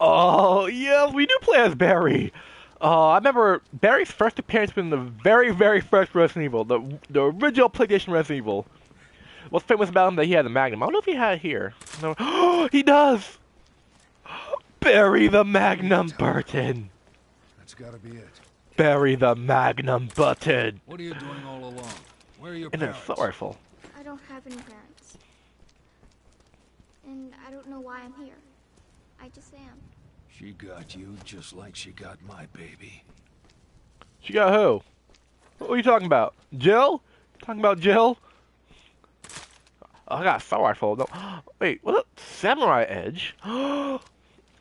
Oh, yeah, we do play as Barry. Uh, I remember Barry's first appearance was in the very, very first Resident Evil, the the original PlayStation Resident Evil. What's famous about him that he had a Magnum? I don't know if he had it here. No, he does. Barry the Magnum Burton. That's gotta be it. Barry the Magnum Burton. What are you doing all alone? Where are your And parents? it's so rifle. I don't have any parents. And I don't know why I'm here. I just am. She got you just like she got my baby. She got who? What are you talking about? Jill? Talking about Jill? Oh, I got a assault rifle. No, wait, what? Samurai Edge?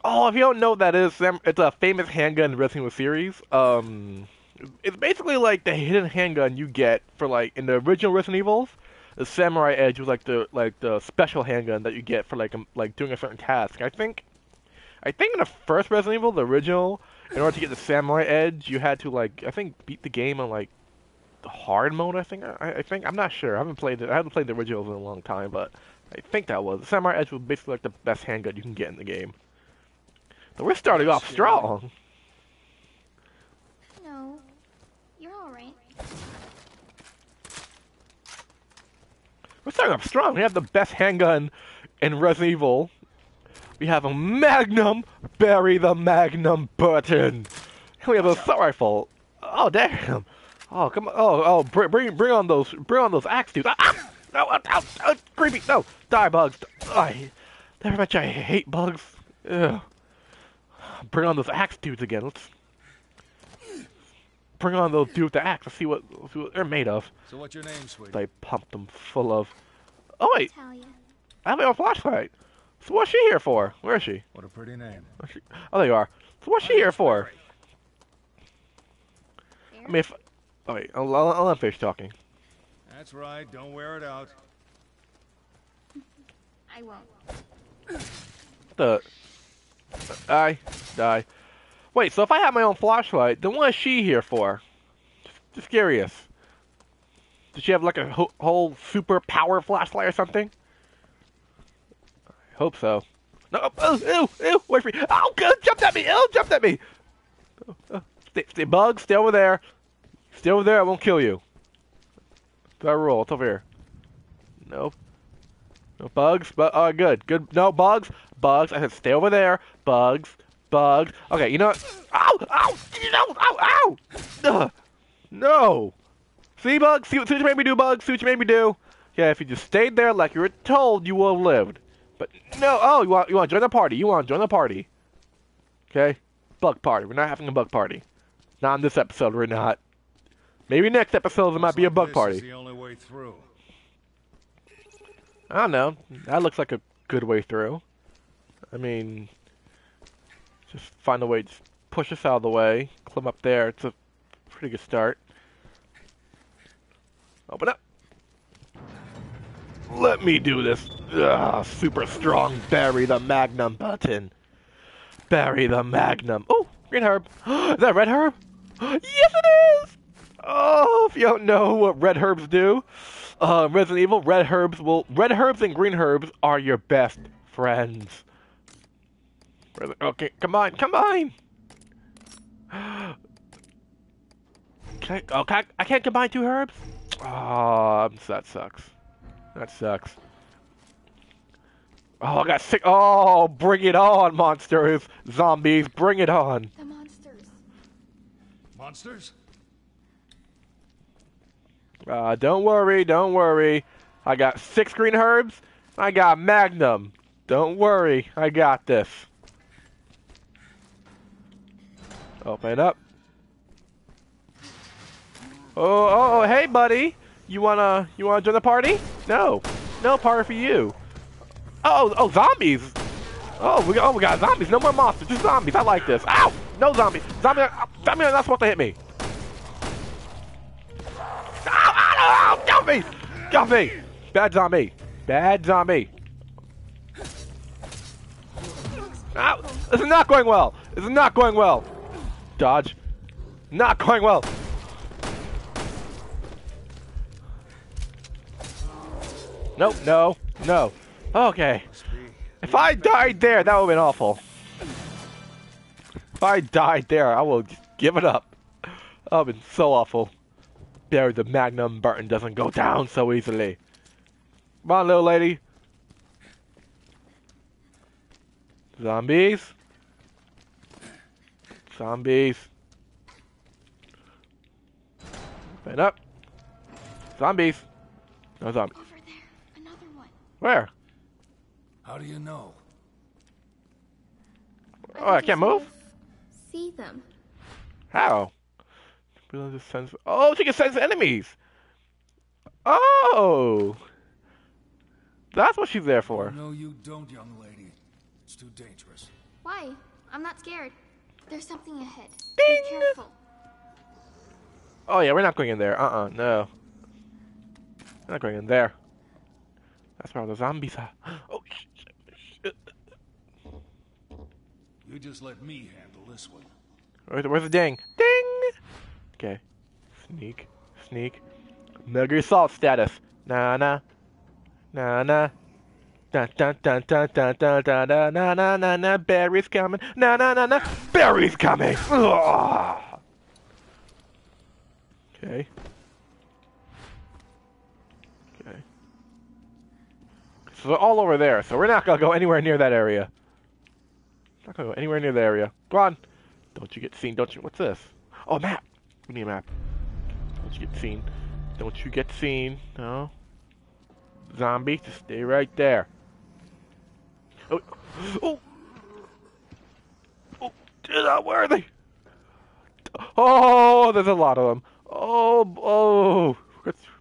Oh, if you don't know what that is, Sam- it's a famous handgun in the Resident Evil series. Um, it's basically like the hidden handgun you get for like in the original Resident Evils. The Samurai Edge was like the like the special handgun that you get for like um, like doing a certain task. I think, I think in the first Resident Evil, the original, in order to get the Samurai Edge, you had to like I think beat the game on like the hard mode. I think I, I think I'm not sure. I haven't played it. I haven't played the originals in a long time, but I think that was the Samurai Edge was basically like the best handgun you can get in the game. So we're starting off strong. No. You're alright. We're starting off strong. We have the best handgun in Resident Evil. We have a Magnum. Barry the Magnum Burton. And we have a assault rifle. Oh damn. Oh come on. Oh oh bring bring bring on those bring on those axe dudes. Ah, ah! No, oh, oh, oh, creepy. No, die bugs. I never much I hate bugs. Ugh. Bring on those axe dudes again. Let's bring on those dudes with the axe. Let's see what, let's see what they're made of. So what's your name, sweetie? They pumped them full of. Oh wait, Talia. I have my own flashlight. So what's she here for? Where is she? What a pretty name. She? Oh, there you are. So what's she oh, here for? I mean, if oh wait, I'll, I'll, I'll let fish talking. That's right. Don't wear it out. I won't. The die, die. Wait, so if I have my own flashlight, then what is she here for? Just, just curious. Does she have like a ho- whole super power flashlight or something? Hope so. No, oh, ew, ew, wait for me. Oh, God, jumped at me. Oh, jumped at me. Oh, oh, stay, stay, bug, stay over there. Stay over there. I won't kill you. That rule. It's over here. Nope. No bugs, but uh, good, good. No bugs, bugs. I said stay over there. Bugs, bugs. Okay, you know what? Ow, ow, no, ow, ow. Ugh. No. See, bugs. See, what- see what you made me do, bugs. See what you made me do. Yeah, if you just stayed there like you were told, you would have lived. But no. Oh, you want you want to join the party? You want to join the party? Okay. Bug party. We're not having a bug party. Not in this episode. We're not. Maybe next episode there might be a bug like party. This is the only way through. I don't know. That looks like a good way through. I mean, just find a way to push us out of the way, climb up there. It's a pretty good start. Open up. Let me do this. Ugh, super strong. Barry the magnum Burton. Barry the magnum. Oh, green herb. Is that red herb? yes, it is. Oh, if you don't know what red herbs do, uh, Resident Evil, red herbs will red herbs and green herbs are your best friends. Okay, combine, combine. Can I, oh, can I, I can't combine two herbs. Oh, that sucks. That sucks. Oh, I got sick. Oh, bring it on, monsters, zombies, bring it on. The monsters. Monsters? Uh, don't worry, don't worry. I got six green herbs. I got Magnum. Don't worry, I got this. Open up. Oh, oh, oh, hey, buddy. You wanna, you wanna join the party? No, no party for you. Oh, oh, zombies. Oh, we got, oh, we got zombies. No more monsters, just zombies. I like this. Ow! No zombies. Zombie, uh, zombie are not supposed to hit me. Ow, ow, ow, zombie! Zombie! Bad zombie. Bad zombie. Ow! This is not going well. This is not going well. Dodge. Not going well. Nope, no, no. Okay. If I died there, that would have been awful. if I died there, I will give it up. That would have been so awful. Barry the Magnum Burton doesn't go down so easily. Come on, little lady. Zombies. Zombies. Stand up. Zombies. No zombies. Over there. Another one. Where? How do you know? Oh, I can can't move? See them. How? Ability to sense. Oh, she can sense enemies. Oh, that's what she's there for. No, you don't, young lady. It's too dangerous. Why? I'm not scared. There's something ahead. Ding! Be careful. Oh yeah, we're not going in there. Uh-uh, no. We're not going in there. That's where all the zombies are. Oh, You just let me handle this one. Where's, where's the ding? Ding! Okay. Sneak. Sneak. Metal Gear Solid status. Na na. Na na. Dun dun dun dun dun dun dun dun na na na na Barry's coming. Na na na na Barry's coming. Ugh. Okay. So they're all over there, so we're not gonna go anywhere near that area. Not gonna go anywhere near the area. Go on. Don't you get seen? Don't you? What's this? Oh, map. We need a map. Don't you get seen? Don't you get seen? No. Zombie, just stay right there. Oh, oh, oh, where are they? Oh, there's a lot of them. Oh, oh,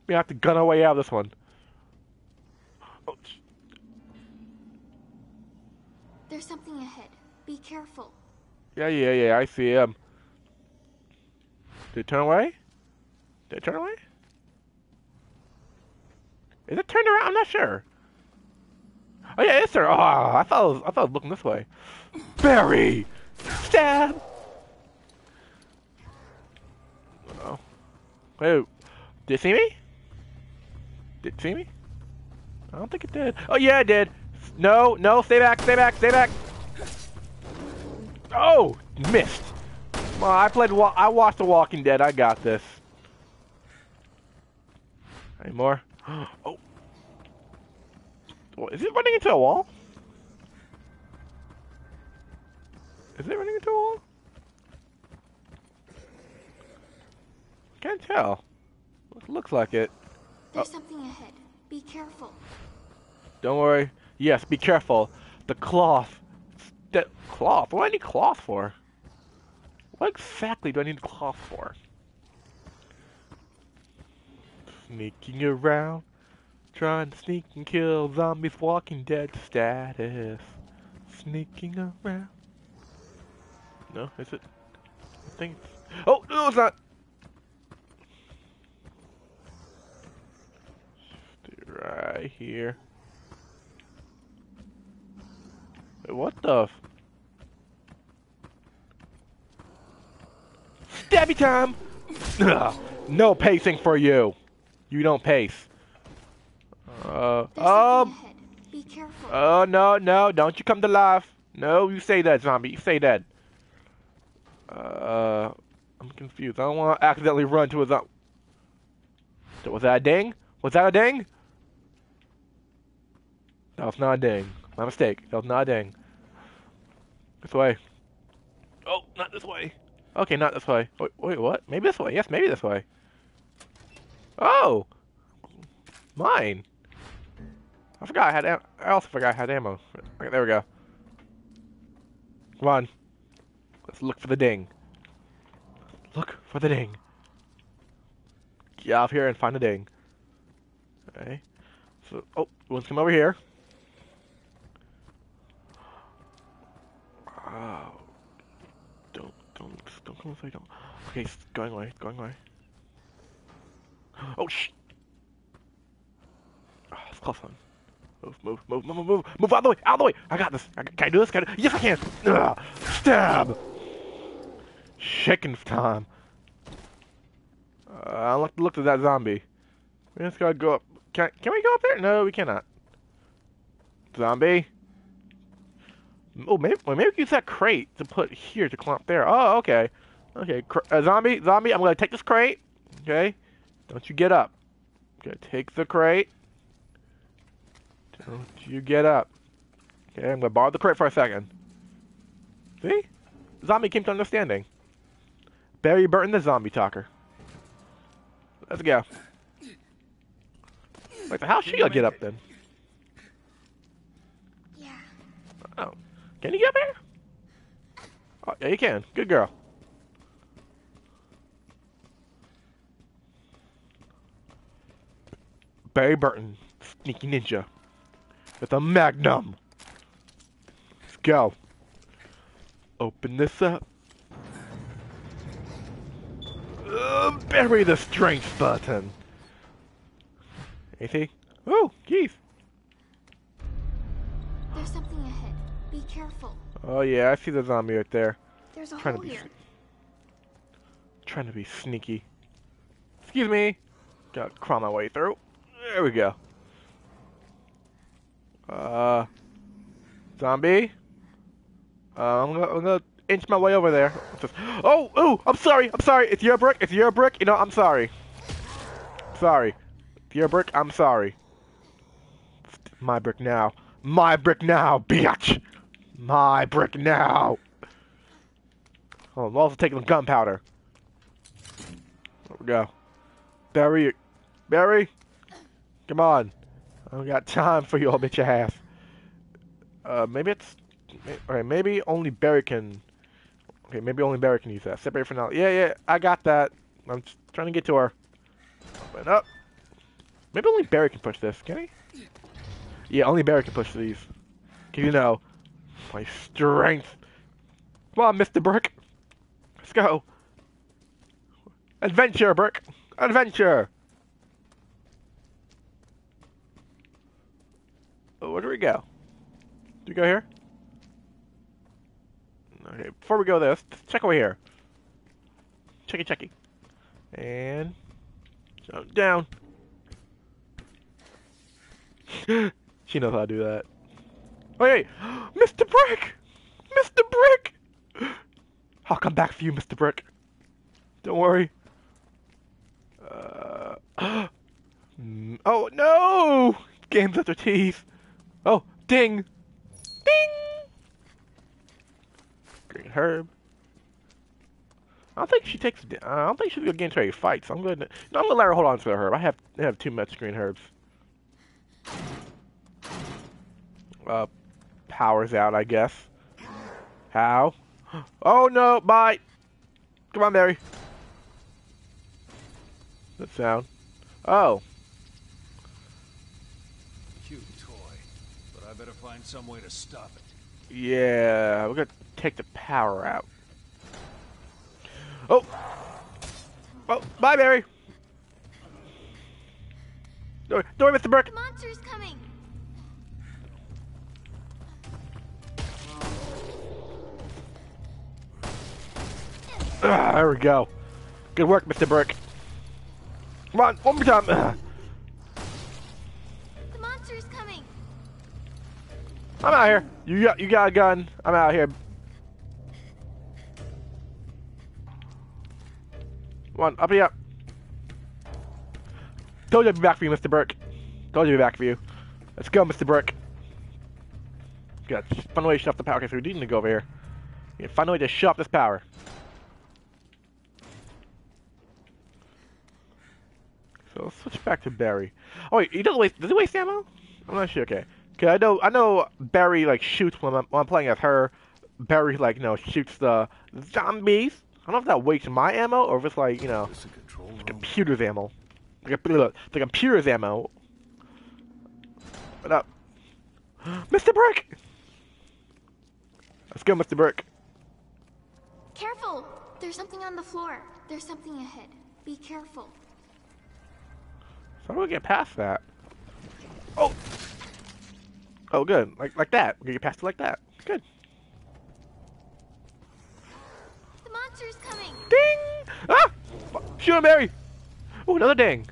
we have to gun our way out of this one. Oh, sh- There's something ahead. Be careful. yeah, yeah, yeah, I see him. Did it turn away? Did it turn away? Is it turned around? I'm not sure. Oh yeah, it's there. Oh, I thought it was, I thought it was looking this way. Barry, stab. Oh, wait. Did it see me? Did it see me? I don't think it did. Oh yeah, it did. No, no, stay back, stay back, stay back. Oh, missed. Well, I played. I watched The Walking Dead. I got this. Any more? Oh. is it running into a wall? Is it running into a wall? Can't tell. It looks like it. There's something ahead. Be careful. Don't worry. Yes, be careful. The cloth. The cloth? What do I need cloth for? What exactly do I need cloth for? Sneaking around, trying to sneak and kill zombies, Walking Dead status. Sneaking around. No, is it? I think. It's... Oh no, it's not. Right here. Wait, what the? F- Stabby time! No pacing for you. You don't pace. Uh, um. Be careful. oh no, no, don't you come to life. No, you say that, zombie. You say that. Uh, I'm confused. I don't want to accidentally run to a zombie. Was that a ding? Was that a ding? That was not a ding. My mistake. That was not a ding. This way. Oh, not this way. Okay, not this way. Wait, wait, what? Maybe this way. Yes, maybe this way. Oh! Mine. I forgot I had. I also forgot I had ammo. Okay, there we go. Come on. Let's look for the ding. Look for the ding. Get out of here and find the ding. Okay. So, oh, let's come over here. Oh. Don't, don't, don't come inside, don't. Okay, it's going away, going away. Oh, shh! Oh, it's close one. Move, move, move, move, move, move, out of the way, out of the way! I got this. I, can I do this? Can I, yes, I can! Ugh, stab! Shaking time. Uh, I looked, looked at that zombie. We just gotta go up. Can, can we go up there? No, we cannot. Zombie? Oh, maybe, maybe we use that crate to put here to clump there. Oh, okay. Okay, uh, zombie, zombie, I'm gonna take this crate. Okay? Don't you get up. Okay, take the crate. Don't you get up. Okay, I'm gonna borrow the crate for a second. See? Zombie came to understanding. Barry Burton, the zombie talker. Let's go. So how's she gonna get up then? Yeah. Oh. Can you get up here? Oh, yeah, you can. Good girl. Barry Burton, sneaky ninja, with a magnum. Let's go. Open this up. Uh, Barry the strength Burton. Anything? Oh, keys. Oh yeah, I see the zombie right there. There's a Trying to be here. Trying to be sneaky. Excuse me. Gotta crawl my way through. There we go. Uh, zombie. Uh, I'm gonna, I'm gonna inch my way over there. Oh, oh, I'm sorry, I'm sorry. It's your brick. It's your brick. You know, I'm sorry. Sorry. It's your brick. I'm sorry. My brick now. My brick now, bitch. My brick now. Oh, I'm also taking the gunpowder. There we go. Barry, Barry, come on. I don't got time for your bitch ass. Uh, maybe it's, okay, maybe only Barry can. Okay, maybe only Barry can use that. Separate for now. Yeah, yeah, I got that. I'm trying to get to her. Open up. Maybe only Barry can push this. Can he? Yeah, only Barry can push these. 'Cause you know, my strength. Come on, Mr. Brick. Let's go. Adventure, Brick. Adventure. Oh, where do we go? Do we go here? Okay, before we go there, let's check over here. Checky, checky. And jump down. she knows how to do that. Oh, Wait, Mr. Brick! Mr. Brick! I'll come back for you, Mr. Brick. Don't worry. Uh, oh no! Games at their teeth. Oh, ding! Ding! Green herb. I don't think she takes. I don't think she's gonna get into a fight. So I'm gonna. No, I'm gonna let her hold on to the herb. I have. I have too much green herbs. Uh, powers out, I guess. How? Oh no! Bye. Come on, Mary. That sound. Oh. Cute toy, but I better find some way to stop it. Yeah, we're gonna take the power out. Oh! Oh, bye, Barry! Don't don't worry, Mr. Burke! The monster's coming. Ah, there we go. Good work, Mr. Burke. Come on, one more time. Ah, The monster's coming. I'm out here. You got you got a gun. I'm out here. Come on, up and up. Told you I'd be back for you, Mr. Burke. Told you I'd be back for you. Let's go, Mr. Burke. Got find a way to shut off the power. Okay, so we need to go over here. Yeah, find a way to shut off this power. So let's switch back to Barry. Oh wait, he doesn't waste. Does he waste ammo? I'm not sure. Okay. Okay, I know. I know Barry like shoots when I'm, when I'm playing as her. Barry like you know shoots the zombies. I don't know if that wastes my ammo or if it's like you know the computer's ammo. Like a, the computer's ammo. What up, Mr. Brick? Let's go, Mr. Brick. Careful. There's something on the floor. There's something ahead. Be careful. So how do we get past that? Oh. Oh, good. Like like that. We can get past it like that. Good. The monster's coming. Ding! Ah! Shoot him, Barry! Oh, another ding.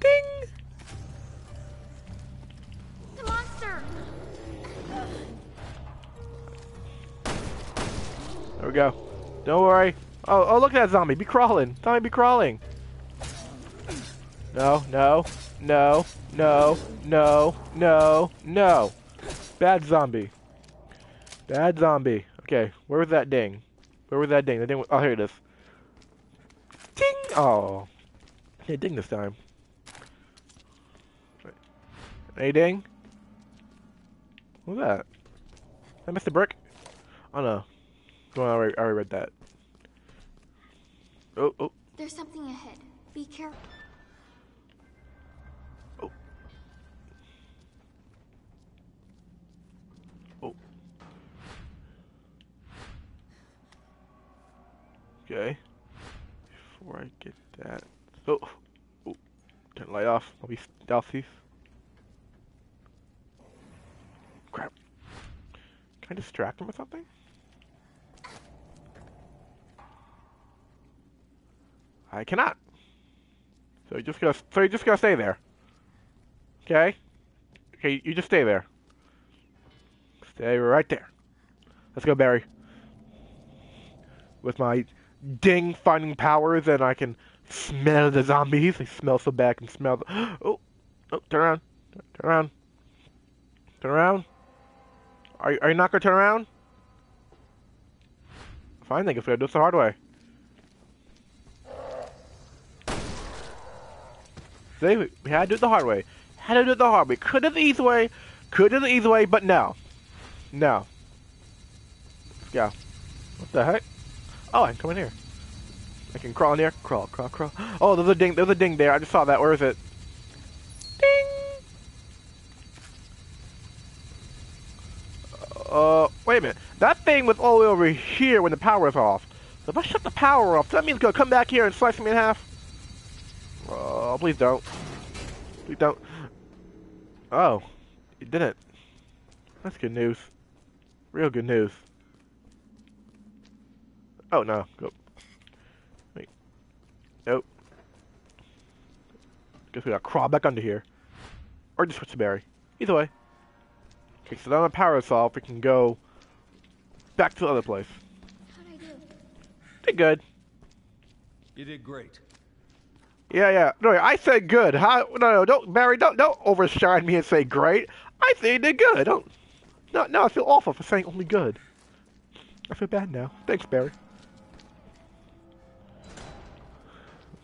Ding! The monster. There we go. Don't worry. Oh, oh, look at that zombie. Be crawling. Zombie, be crawling. No, no, no, no, no, no, no. Bad zombie. Bad zombie. Okay, where was that ding? Where was that ding? The ding. Was, oh, here it is. Ding! Oh, hey, ding this time. Hey, ding. What was that? I missed brick. Oh no. Well, I already, I already read that. Oh, oh, There's something ahead. Be careful. Okay. Before I get that. Oh, oh. Turn light off. I'll be stealthy. Crap. Can I distract him with something? I cannot. So you just gotta, so you just gotta stay there. Okay? Okay, you just stay there. Stay right there. Let's go, Barry. With my ding finding powers, and I can smell the zombies. They smell so bad, I can smell the. Oh, oh, turn around. Turn around. Turn around. Are you, are you not gonna turn around? Fine, then guess we gotta do this the hard way. See, we we had to do it the hard way. Had to do it the hard way. Could have the easy way. Could have the easy way, but no. No. Let's go. What the heck? Oh, I can come in here. I can crawl in here. Crawl, crawl, crawl. Oh, there's a ding. There's a ding there. I just saw that. Where is it? Ding. Uh, wait a minute. That thing was all the way over here when the power was off. So if I shut the power off, that means gonna come back here and slice me in half. Oh, please don't. Please don't. Oh, it didn't. That's good news. Real good news. Oh no, go. Wait. Nope. Guess we gotta crawl back under here. Or just switch to Barry. Either way. Okay, so now the power is off, we can go back to the other place. How'd I do? Did good. You did great. Yeah, yeah. No, I said good. How? No, no, don't, Barry. Don't, don't overshine me and say great. I say you did good. Don't. No, no. I feel awful for saying only good. I feel bad now. Thanks, Barry.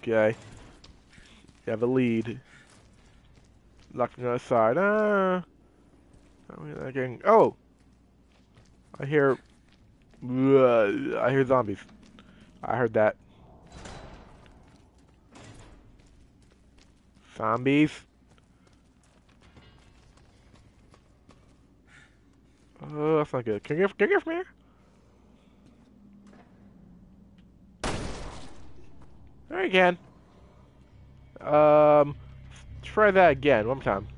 Okay. You have a lead. Locked on the other side. Ah. Oh, yeah. Oh. I hear. I hear zombies. I heard that. Zombies. Oh, that's not good. Can you get, can you get from here? Can. Um, try that again. One more time.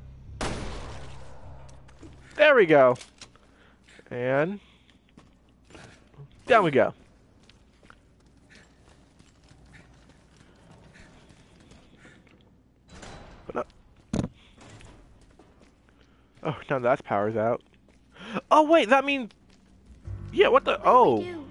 There we go. And down we go. But no. Oh, now that's power's out. Oh wait, that means. Yeah, what the? Oh. do?